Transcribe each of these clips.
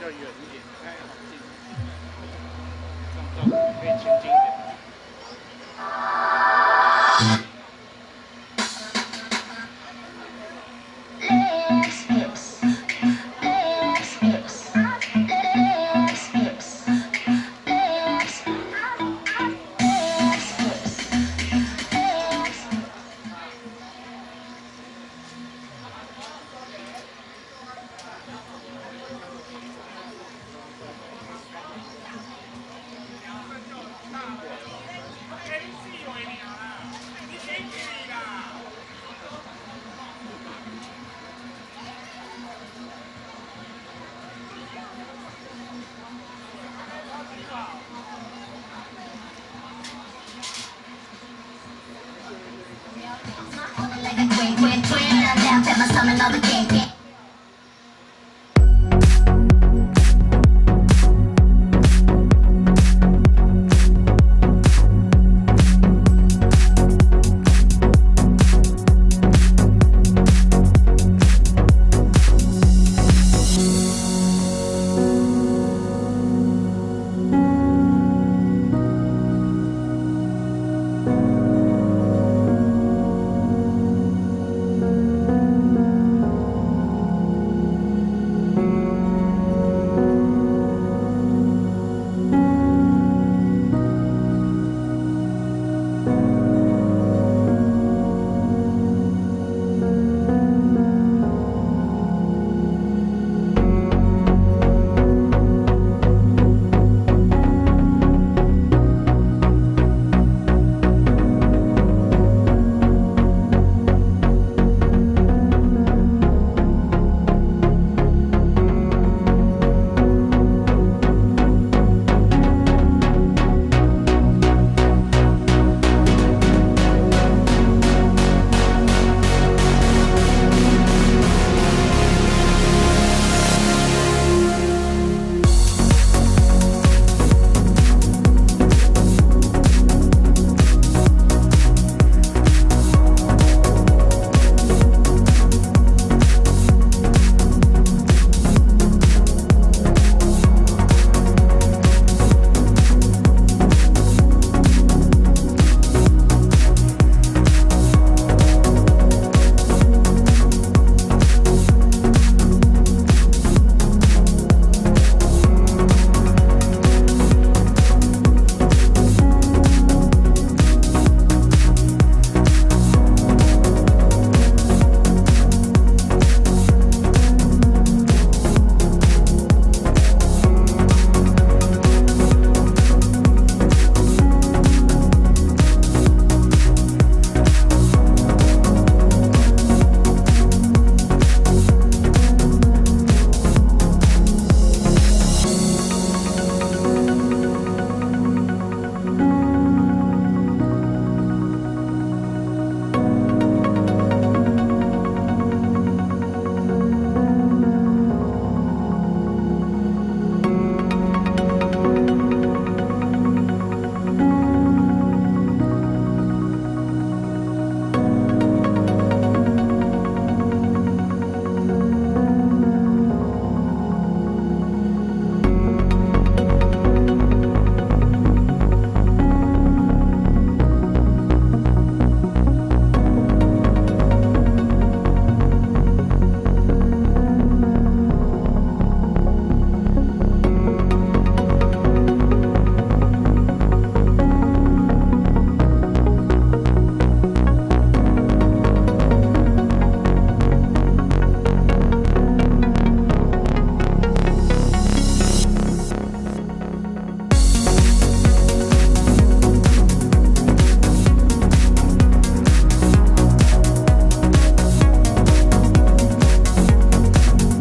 要较远一点你看一下好近可以前进一点。I'm another game.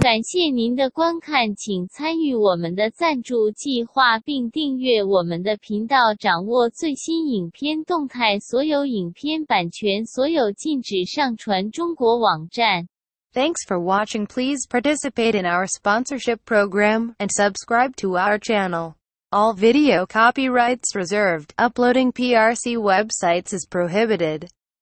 感谢您的观看，请参与我们的赞助计划，并订阅我们的频道，掌握最新影片动态。所有影片版权所有禁止上传中国网站。 Thanks for watching. Please participate in our sponsorship program and subscribe to our channel. All video copyrights reserved. Uploading PRC websites is prohibited.